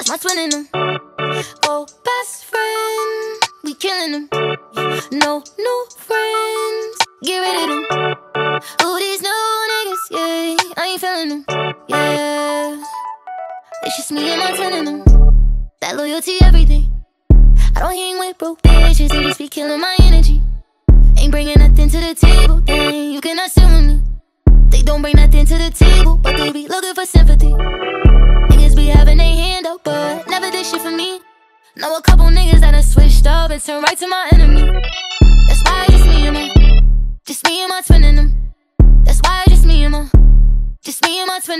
That's my twin in them. Oh, best friend, we killing them. No new friends, get rid of them. Who these new niggas? Yeah, I ain't feeling them. Yeah, it's just me and my twin in them. That loyalty, everything. I don't hang with broke bitches, they just be killing my energy. Ain't bringing nothing to the table, dang, you cannot with me. They don't bring nothing to the table, but they be looking for sympathy. Know a couple niggas that have switched up and turned right to my enemy.